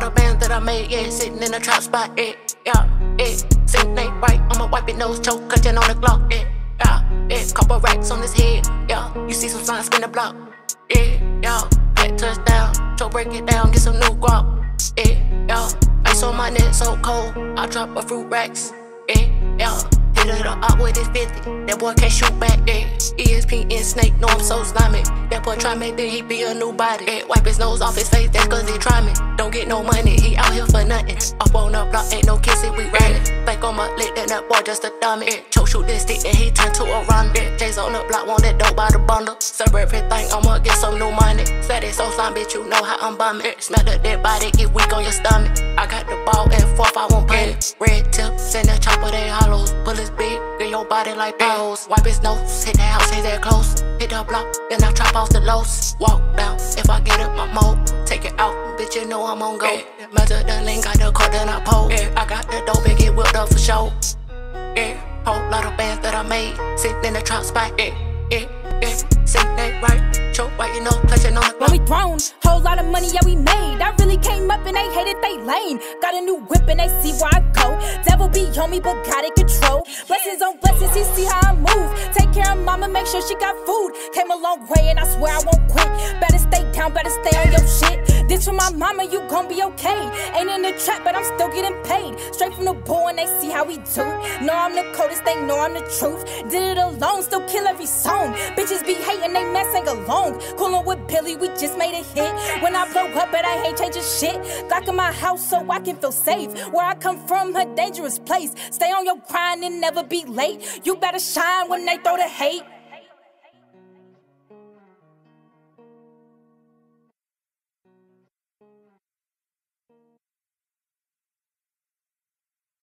that I made, yeah, sitting in a trap spot, eh, yeah, yeah, yeah. Sitting right, I'ma wipe your nose, choke, cutting on the Glock, eh, yeah, yeah, yeah. Couple racks on his head, yeah. You see some signs, spin the block, eh, yeah, yeah. Back touchdown, choke, break it down, get some new guap, yeah, yeah. Ice on my neck, so cold, I drop a fruit racks, yeah, yeah. Hit it up with his 50. That boy can't shoot back, yeah. Snake, know I'm so slimy. That boy try me, then he be a new body. Yeah. Wipe his nose off his face, that's cause he try me. Don't get no money, he out here for nothing. Up on the block, ain't no kissing, we running. Think on my lit, then that boy just a dummy. Choke shoot this stick, and he turn to a. Yeah. J's on the block, want that dope by the bundle. Serve everything, I'ma get some new money. Said it so slime, bitch, you know how I'm bumming. Smell the dead body, get weak on your stomach. I got the ball and fourth, I won't it. Red tip, send that chopper, they hollows. Bullets big, your body like barrels. Wipe his nose, hit the house, hit that close. Hit the block, then I chop off the lows. Walk down, if I get up my mode, take it out, bitch, you know I'm on go. Yeah. Measure the link, got the card, then I pull. Yeah, I got the dope and get whipped up for show. Yeah, whole lot of bands that I made, sitting in the trap spot. Yeah, yeah, yeah, sitting that right. Choke right, you know, clutching on the When we grown, whole lot of money, yeah, we made. I really came up and they hated they lane. Got a new whip and they see where Me, but got it control. Blessings on blessings, he see how I move. Take care of mama, make sure she got food. Came a long way and I swear I won't quit. Better stay down, better stay on your shit. This for my mama, you gon' be okay. Ain't in the trap, but I'm still getting paid. Straight from the bull and they see how we do. Know I'm the coldest, they know I'm the truth. Did it alone, still kill every song. Bitches be hating, they mess ain't alone. Coolin' with Billy, we just made a hit. When I blow up, but I hate changing shit. Glock in my house so I can feel safe. Where I come from, a dangerous place. Stay on your grind and never be late. You better shine when they throw the hate.